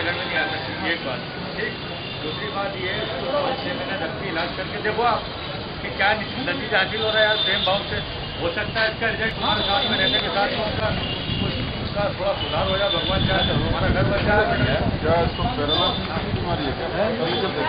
से घर नहीं आ सकती एक बात ठीक दूसरी बात ये छः महीने तक के इलाज करके देखो आप कि क्या नतीजा हासिल हो रहा है यार प्रेम भाव से हो सकता है इसका रिज़ल्ट हमारे साथ में रहने के साथ उसका उसका थोड़ा सुधार हो जाए भगवान चाहे हमारा घर बन जाए क्या इसको पैरालाइसिस बीमारी है क्या